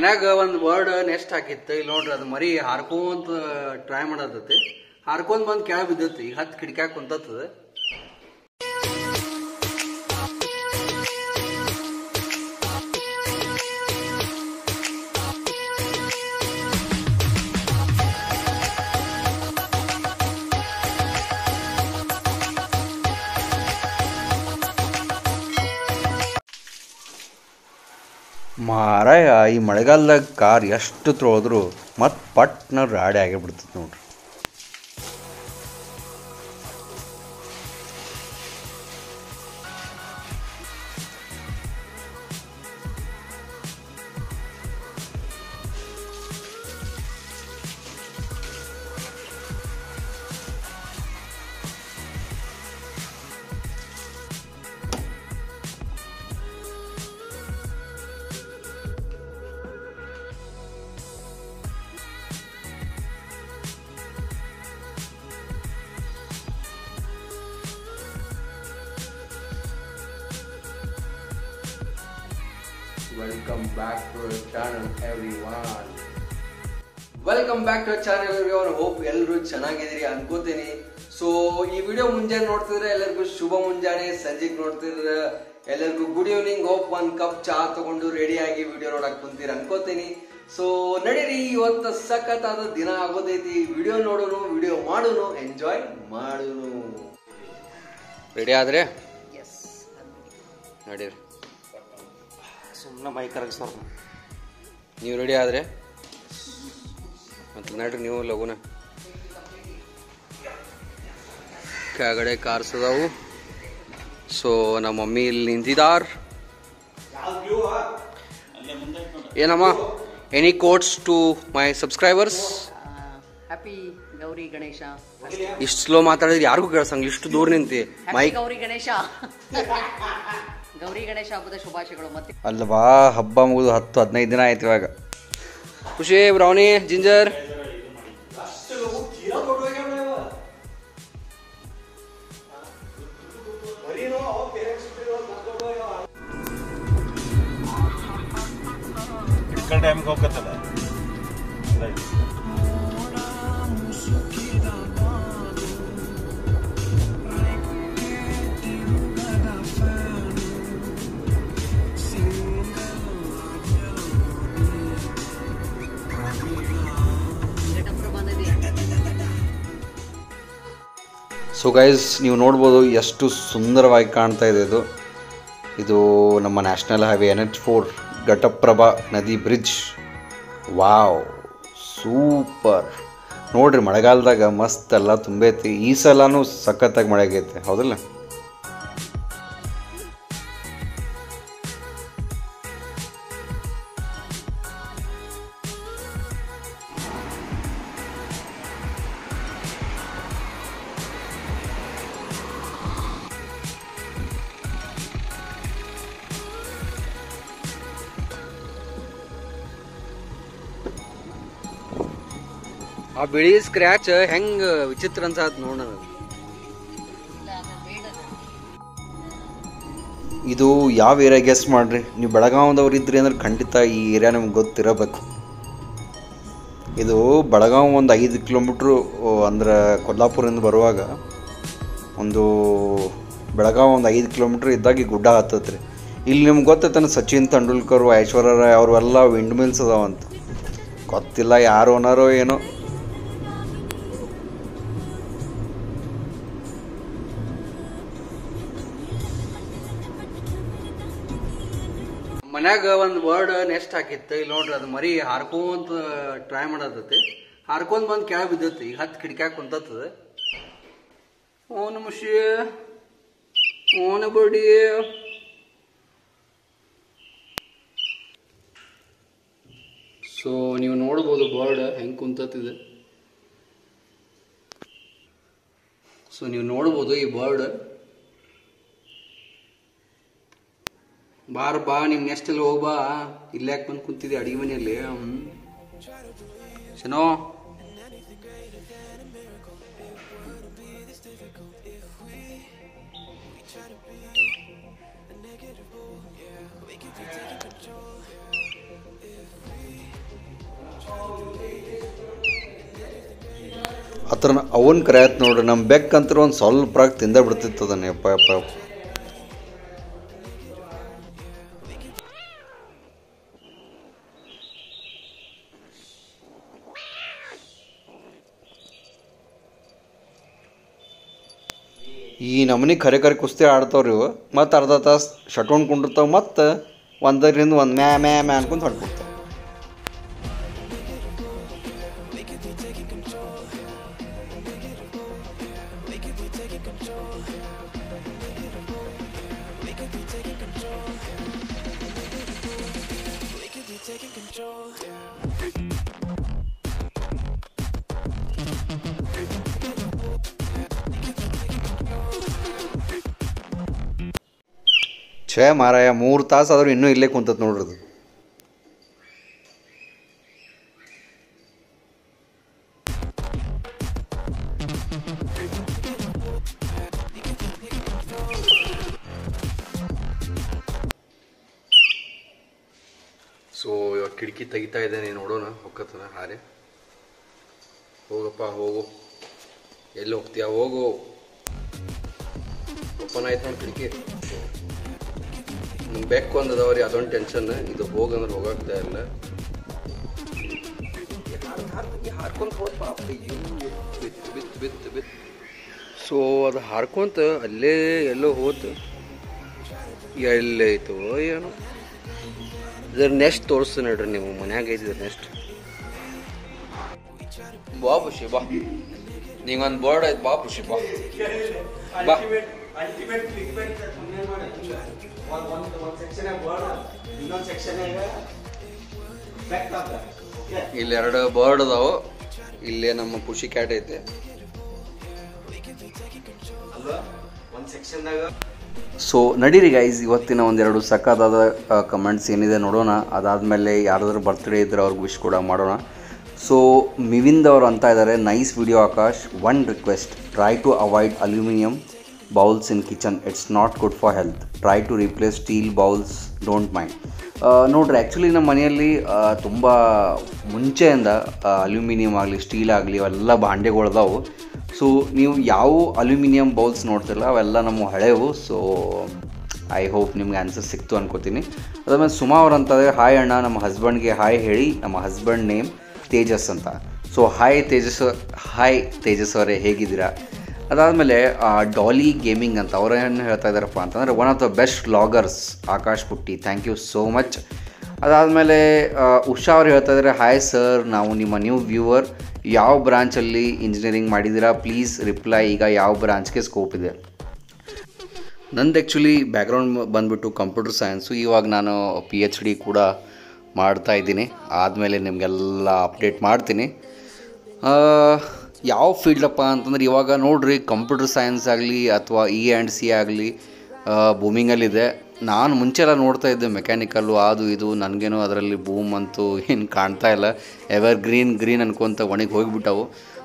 ಮನ್ಯಾಗ ಒಂದು word next ಹಾಕಿತ್ತು. ಇಲ್ಲಿ ನೋಡ್ರಿ ಅದು ಮರಿ ಹಾರ್ಕೊಂತ ಟ್ರೈ ಮಾಡತೈತಿ. ಹಾರ್ಕೊಂಡ್ ಬಂದ್ ಕೆಳಗ್ ಬಿದ್ದೈತಿ. ಈಗ ಹತ್ತು ಕಿಟಕ್ಯಾಗ ಕುಂತದ ಮಾರಾಯ ಈ ಮಳೆಗಾಲದಾಗ ಕಾರ್ ಎಷ್ಟು ತೊಳೆದ್ರು ಮತ್ತೆ ಪಟ್ನ ರಾಡಿ ಆಗಿಬಿಡ್ತದೆ ನೋಡ್ರಿ. Welcome back to our every everyone. Welcome back to channel ಅವ್ರು ಹೋಪ್ ಎಲ್ಲರೂ ಚೆನ್ನಾಗಿದ್ದೀರಿ ಅನ್ಕೋತೀನಿ. ಸೊ ಈ ವಿಡಿಯೋ ಮುಂಜಾನೆ ನೋಡ್ತಿದ್ರೆ ಎಲ್ಲರಿಗೂ ಶುಭ ಮುಂಜಾನೆ. ಸಂಜೆಗೆ ನೋಡ್ತಿದ್ರೆ ಎಲ್ಲರಿಗೂ good evening hope one cup ಚಹಾ ತಗೊಂಡು ರೆಡಿ ಆಗಿ ವಿಡಿಯೋ ನೋಡಕ್ ಕುಂತೀರಿ ಅನ್ಕೋತೀನಿ. ಸೊ ನಡೀರಿ. ಇವತ್ತು ಸಖತ್ತಾದ ದಿನ ಆಗೋದೈತಿ. ವಿಡಿಯೋ ನೋಡೋನು ವಿಡಿಯೋ ಮಾಡೋನು. ಎಂಜಾಯ್ ಮಾಡೋನು. ರೆಡಿ ಆದ್ರೆ? ನಡೀರಿ. ಸುಮ್ಮನೆ ಮೈ ಕರಗಿಸೋರ್ ನೀವು ರೆಡಿ ಆದರೆ? ಮತ್ತೆ ನಡ್ರಿ ನೀವು ಲಗುನ ಕೆಳಗಡೆ ಕಾರ್ಸ್ ಅದಾವು ಸೊ ನಮ್ಮ ಮಮ್ಮಿ ಇಲ್ಲಿ ನಿಂತಿದಾರ್. ಏನಮ್ಮ? Any quotes to my subscribers happy Gauri Ganesha ಇಷ್ಟು ಸ್ಲೋ ಮಾತಾಡಿದ್ರೆ ಯಾರಿಗೂ ಕೇಳ್ಸಂಗ್ ಇಷ್ಟು ದೂರ ನಿಂತಿ. ಮೈ ಗೌರಿ ಗಣೇಶ ಗೌರಿ ಗಣೇಶ ಹಬ್ಬದ ಶುಭಾಶಯಗಳು ಮತ್ತೆ. ಅಲ್ವಾ ಹಬ್ಬ ಮುಗಿದು ಹತ್ತು ಹದಿನೈದು ದಿನ ಆಯ್ತು ಇವಾಗ. ಖುಷಿ ಬ್ರೌನಿ ಜಿಂಜರ್. ಮೆಡಿಕಲ್ ಟೈಮ್ಗೆ ಹೋಗತ್ತಲ್ಲ ಸೊ ಗೈಸ್ ನೀವು ನೋಡ್ಬೋದು ಎಷ್ಟು ಸುಂದರವಾಗಿ ಕಾಣ್ತಾ ಇದೆ ಇದು. ಇದು ನಮ್ಮ national highway N H four Ghataprabha ನದಿ ಬ್ರಿಡ್ಜ್ ವಾವ್ ಸೂಪರ್ ನೋಡ್ರಿ ಮಳೆಗಾಲದಾಗ ಮಸ್ತ್ ಎಲ್ಲ ತುಂಬೈತಿ. ಈ ಸಲನೂ ಸಖತ್ತಾಗಿ ಮಳೆ ಆಗೈತೆ. ಹೌದಲ್ಲ? ಆ ಬಿಳಿ ಸ್ಕ್ರ್ಯಾಚ್ ಹೆಂಗ್ ವಿಚಿತ್ರ ಅನ್ಸಾತ್ ನೋಡ ಇದು ಯಾವ ಏರಿಯಾ ಗೆಸ್ ಮಾಡ್ರಿ? ನೀವು ಬೆಳಗಾವದವ್ರು ಇದ್ರಿ ಅಂದ್ರೆ ಖಂಡಿತ ಈ ಏರಿಯಾ ನಿಮ್ಗೆ ಗೊತ್ತಿರಬೇಕು. ಇದು ಬೆಳಗಾವ್ ಒಂದು ಐದು ಕಿಲೋಮೀಟ್ರು ಅಂದ್ರೆ ಕೊಲ್ಲಾಪುರದಿಂದ ಬರುವಾಗ ಒಂದು ಬೆಳಗಾವ್ ಒಂದು ಐದು ಕಿಲೋಮೀಟ್ರ್ ಇದ್ದಾಗ ಈ ಗುಡ್ಡ ಹತ್ತತ್ರಿ. ಇಲ್ಲಿ ನಿಮ್ಗೆ ಗೊತ್ತೈತನ ಸಚಿನ್ ತೆಂಡೂಲ್ಕರ್ ಐಶ್ವರ್ಯ ರಾಯ್ ಅವರೆಲ್ಲ ವಿಂಡ್ ಮಿಲ್ಸ್ ಅದಾವಂತ. ಗೊತ್ತಿಲ್ಲ ಯಾರು ಓನರೋ ಏನೋ. ಮನ್ಯಾಗ ಒಂದು ಬರ್ಡ್ ನೆಸ್ಟ್ ಹಾಕಿತ್ತು. ಇಲ್ಲಿ ನೋಡ್ರಿ ಅದು ಮರಿ ಹಾರ್ಕೊಂತ ಟ್ರೈ ಮಾಡತೈತಿ. ಹಾರ್ಕೊಂತ ಬಂದ್ ಕೆಳ ಬಿದ್ದೈತಿ. ಈಗ ಹತ್ತು ಕಿಟಕ್ಯಾಗ ಕುಂತದ ಓನ್ ಮುಷಿ ಓನ್ ಬಡಿ ಸೊ ನೀವು ನೋಡ್ಬೋದು ಬರ್ಡ್ ಹೆಂಗ್ ಕುಂತತ್ತಿದೆ ಸೊ ನೀವು ನೋಡ್ಬೋದು ಈ ಬರ್ಡ್ ಬಾರ್ ಬಾ ನಿಮ್ ನೆಸ್ಟಲ್ಲಿ ಹೋಗ್ಬಾ. ಇಲ್ಲಾಕ್ ಬಂದು ಕುಂತಿದ್ದೆ ಅಡಿಗೆ ಮನೆಯಲ್ಲಿ? ಶನೋ. ಆತನ ಅವನ್ ಕರೆಯತ್ ನೋಡ್ರಿ ನಮ್ಮ ಬೆಕ್ಕಂತರ ಒಂದು ಸ್ವಲ್ಪ ತಿಂದ ಬಿಡ್ತಿತ್ತು ಅದನ್ನ. ಯಪ್ಪ ಯಪ್ಪ. ಈ ನಮನಿ ಖರೆ ಖರೆ ಕುಸ್ತಿ ಆಡ್ತಾವ್ರಿ ಇವು ಮತ್ತು ಅರ್ಧ ತಾಸು ಶಟ್ಕೊಂಡ್ ಕುಂಡಿರ್ತಾವ, ಮತ್ತು ಒಂದರಿಂದ ಒಂದು ಮ್ಯಾ ಮ್ಯಾ ಮ್ಯಾ ಅನ್ಕೊಂಡು ಹೊಡ್ಬಿಡ್ತಾವ ಛೇ ಮಾರಾಯ, ಮೂರು ತಾಸು ಆದರೂ ಇನ್ನೂ ಇಲ್ಲೇ ಕುಂತತ್ ನೋಡ್ರದು ಸೊ ಇವಾಗ ಕಿಟಕಿ ತೆಗಿತಾ ಇದ್ದೇನೆ ನೋಡೋಣ ಹೊಕ್ಕತ್ತನ ಹಾರೆ. ಹೋಗಪ್ಪ, ಹೋಗು. ಎಲ್ಲಿ ಹೋಗ್ತೀಯ? ಹೋಗು. ಓಪನ್ ಆಯ್ತು ಕಿಟಕಿ. ಬೆಕ್ಕು ಒಂದು ಅದೊಂದು ಟೆನ್ಷನ್ ಇದು ಹೋಗಂದ್ರೆ ಹೋಗಾಗ್ತಾ ಇಲ್ಲ ಹಾರ್ಕೊಂತ ಬಿತ್ತು ಸೊ ಅದು ಹಾರ್ಕೊಂತ ಅಲ್ಲೇ ಎಲ್ಲೋ ಹೋತು. ಎಲ್ಲೈತು ಏನೋ. ಇದ್ರ ನೆಕ್ಸ್ಟ್ ತೋರಿಸ್ತೀನಿ ನೋಡ್ರಿ ನೀವು, ಮನ್ಯಾಗ ಐತಿದ್ರ ನೆಕ್ಸ್ಟ್ ಬಾ ಖುಷಿ ಬಾ. ನಿಂಗೊಂದು ಬೋರ್ಡ್ ಐತೆ, ಬಾ ಖುಷಿ ಬಾ. ಬಾ. ಇಲ್ಲಿ ಎರಡು ಬರ್ಡ್ ಅದಾವು. ಇಲ್ಲೇ ನಮ್ಮ ಖುಷಿ ಕ್ಯಾಟ್ ಐತೆ. ಸೊ ನಡೀರಿ ಗೈಸ್ ಇವತ್ತಿನ ಒಂದೆರಡು ಸಖತ್ತಾದ ಕಮೆಂಟ್ಸ್ ಏನಿದೆ ನೋಡೋಣ. ಅದಾದಮೇಲೆ ಯಾರಾದ್ರೂ ಬರ್ತ್ಡೇ ಇದ್ರೆ ಅವ್ರಿಗೆ ವಿಶ್ ಕೂಡ ಮಾಡೋಣ. ಸೊ ಮಿವಿಂದ್ ಅವರು ಅಂತ ಇದ್ದಾರೆ nice video Akash. One request try to avoid aluminium bowls in kitchen. It's not good for health. Try to replace steel bowls. Don't mind. ನೋಡ್ರಿ ಆ್ಯಕ್ಚುಲಿ ನಮ್ಮ ಮನೆಯಲ್ಲಿ ತುಂಬ ಮುಂಚೆಯಿಂದ ಅಲ್ಯೂಮಿನಿಯಂ ಆಗಲಿ, ಸ್ಟೀಲ್ ಆಗಲಿ ಅವೆಲ್ಲ ಭಾಂಡೆಗಳದಾವು ಸೊ ನೀವು ಯಾವ ಅಲ್ಯೂಮಿನಿಯಂ ಬೌಲ್ಸ್ ನೋಡ್ತಿರಲ್ಲ ಅವೆಲ್ಲ ನಮ್ಮ ಹಳೆವು. ಸೊ ಐ ಹೋಪ್ ನಿಮ್ಗೆ ಆನ್ಸರ್ ಸಿಕ್ತು ಅನ್ಕೋತೀನಿ. ಅದಾದ್ಮೇಲೆ ಸುಮಾ ಅವ್ರು ಅಂತಂದರೆ ಹಾಯ್ ಅಣ್ಣ, ನಮ್ಮ ಹಸ್ಬೆಂಡ್ಗೆ ಹಾಯ್ ಹೇಳಿ, ನಮ್ಮ ಹಸ್ಬೆಂಡ್ ನೇಮ್ ತೇಜಸ್ ಅಂತ. So hi Tejas hi Tejas ಅವರೇ, ಹೇಗಿದ್ದೀರಾ? ಅದಾದಮೇಲೆ ಡಾಲಿ ಗೇಮಿಂಗ್ ಅಂತ ಅವ್ರು ಏನು ಹೇಳ್ತಾ ಇದ್ದಾರಪ್ಪ ಅಂತಂದರೆ one of the best vloggers Akash Putti. Thank you so much ಅದಾದಮೇಲೆ ಉಷಾ ಅವ್ರು ಹೇಳ್ತಾ ಇದ್ದಾರೆ ಹಾಯ್ ಸರ್ ನಾವು ನಿಮ್ಮ ನ್ಯೂ ವ್ಯೂವರ್ ಯಾವ ಬ್ರಾಂಚಲ್ಲಿ ಇಂಜಿನಿಯರಿಂಗ್ ಮಾಡಿದ್ದೀರಾ? ಪ್ಲೀಸ್ ರಿಪ್ಲೈ ಈಗ ಯಾವ ಬ್ರಾಂಚ್ಗೆ ಸ್ಕೋಪ್ ಇದೆ? ನಂದು ಆ್ಯಕ್ಚುಲಿ ಬ್ಯಾಕ್ಗ್ರೌಂಡ್ ಬಂದುಬಿಟ್ಟು ಕಂಪ್ಯೂಟರ್ ಸೈನ್ಸು ಇವಾಗ ನಾನು ಪಿ ಎಚ್ ಡಿ ಕೂಡ ಮಾಡ್ತಾ ಇದ್ದೀನಿ. ಆದಮೇಲೆ ನಿಮಗೆಲ್ಲ ಅಪ್ಡೇಟ್ ಮಾಡ್ತೀನಿ. ಯಾವ ಫೀಲ್ಡಪ್ಪ ಅಂತಂದ್ರೆ ಇವಾಗ ನೋಡ್ರಿ ಕಂಪ್ಯೂಟರ್ ಸೈನ್ಸ್ ಆಗಲಿ ಅಥವಾ ಇ ಆ್ಯಂಡ್ ಸಿ ಆಗಲಿ ಬೂಮಿಂಗಲ್ಲಿದೆ ನಾನು ಮುಂಚೆಲ್ಲ ನೋಡ್ತಾ ಇದ್ದೆ ಮೆಕ್ಯಾನಿಕಲ್ಲು ಅದು ಇದು, ನನಗೇನು ಅದರಲ್ಲಿ ಬೂಮ್ ಅಂತೂ ಏನು ಕಾಣ್ತಾ ಇಲ್ಲ. ಎವರ್ ಗ್ರೀನ್ ಗ್ರೀನ್ ಅನ್ಕೊಂತ ಒಣಗಿ ಹೋಗಿಬಿಟ್ಟವು.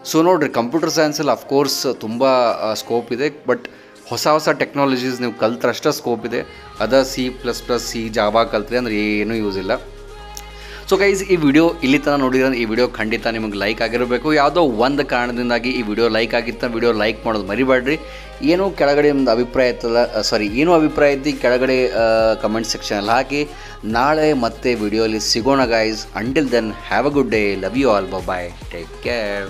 ಸೊ ನೋಡ್ರಿ, ಕಂಪ್ಯೂಟರ್ ಸೈನ್ಸಲ್ಲಿ ಅಫ್ಕೋರ್ಸ್ ತುಂಬ ಸ್ಕೋಪ್ ಇದೆ ಬಟ್ ಹೊಸ ಹೊಸ ಟೆಕ್ನಾಲಜೀಸ್ ನೀವು ಕಲ್ತ್ರಷ್ಟೇ ಸ್ಕೋಪ್ ಇದೆ. ಅದ C plus plus C Java ಕಲ್ತಿದೆ ಅಂದ್ರೆ ಏನೂ ಯೂಸ್ ಇಲ್ಲ. ಸೊ ಗೈಸ್ ಈ ವಿಡಿಯೋ ಇಲ್ಲಿ ತನಕ ನೋಡಿದ್ರೆ ಈ ವಿಡಿಯೋ ಖಂಡಿತ ನಿಮಗೆ ಲೈಕ್ ಆಗಿರಬೇಕು. ಯಾವುದೋ ಒಂದು ಕಾರಣದಿಂದಾಗಿ ಈ ವಿಡಿಯೋ ಲೈಕ್ ಆಗಿತ್ತ. ವಿಡಿಯೋ ಲೈಕ್ ಮಾಡೋದು ಮರಿಬೇಡ್ರಿ ಏನೋ ಕೆಳಗಡೆ ಒಂದು ಅಭಿಪ್ರಾಯ ಇತ್ತಲ್ಲ ಸಾರಿ ಏನು ಅಭಿಪ್ರಾಯ ಇದ್ದು, ಕೆಳಗಡೆ ಕಮೆಂಟ್ ಸೆಕ್ಷನಲ್ಲಿ ಹಾಕಿ. ನಾಳೆ ಮತ್ತೆ ವಿಡಿಯೋಲಿ ಸಿಗೋಣ guys until then have a good day love you all bye take care